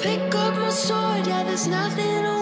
Pick up my sword, yeah, there's nothing